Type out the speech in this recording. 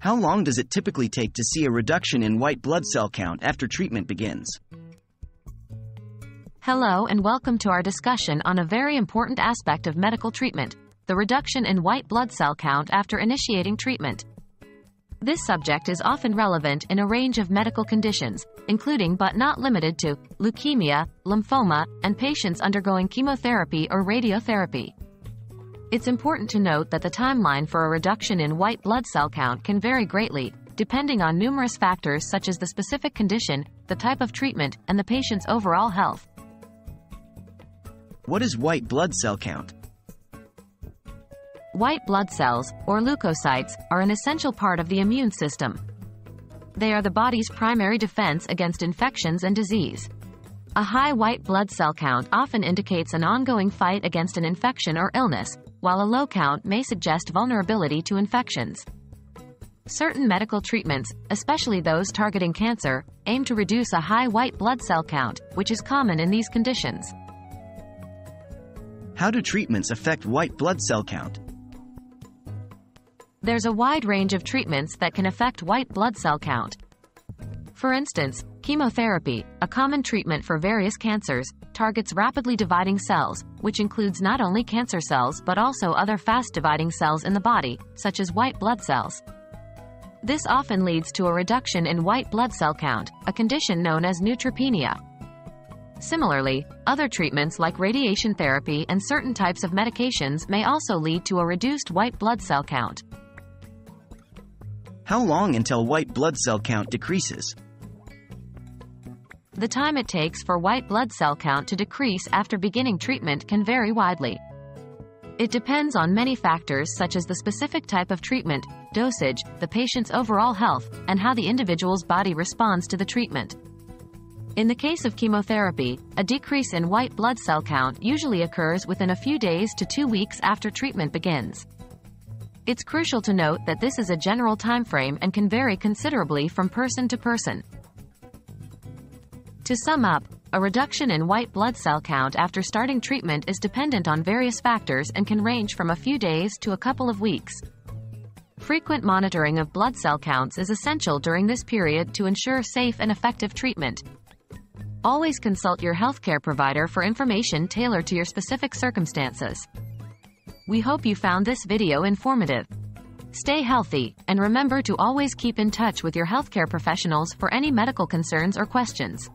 How long does it typically take to see a reduction in white blood cell count after treatment begins? Hello and welcome to our discussion on a very important aspect of medical treatment, the reduction in white blood cell count after initiating treatment. This subject is often relevant in a range of medical conditions, including but not limited to leukemia, lymphoma, and patients undergoing chemotherapy or radiotherapy. It's important to note that the timeline for a reduction in white blood cell count can vary greatly, depending on numerous factors such as the specific condition, the type of treatment, and the patient's overall health. What is white blood cell count? White blood cells, or leukocytes, are an essential part of the immune system. They are the body's primary defense against infections and disease. A high white blood cell count often indicates an ongoing fight against an infection or illness, while a low count may suggest vulnerability to infections. Certain medical treatments, especially those targeting cancer, aim to reduce a high white blood cell count, which is common in these conditions. How do treatments affect white blood cell count? There's a wide range of treatments that can affect white blood cell count. For instance, chemotherapy, a common treatment for various cancers, targets rapidly dividing cells, which includes not only cancer cells but also other fast-dividing cells in the body, such as white blood cells. This often leads to a reduction in white blood cell count, a condition known as neutropenia. Similarly, other treatments like radiation therapy and certain types of medications may also lead to a reduced white blood cell count. How long until white blood cell count decreases? The time it takes for white blood cell count to decrease after beginning treatment can vary widely. It depends on many factors such as the specific type of treatment, dosage, the patient's overall health, and how the individual's body responds to the treatment. In the case of chemotherapy, a decrease in white blood cell count usually occurs within a few days to two weeks after treatment begins. It's crucial to note that this is a general timeframe and can vary considerably from person to person. To sum up, a reduction in white blood cell count after starting treatment is dependent on various factors and can range from a few days to a couple of weeks. Frequent monitoring of blood cell counts is essential during this period to ensure safe and effective treatment. Always consult your healthcare provider for information tailored to your specific circumstances. We hope you found this video informative. Stay healthy, and remember to always keep in touch with your healthcare professionals for any medical concerns or questions.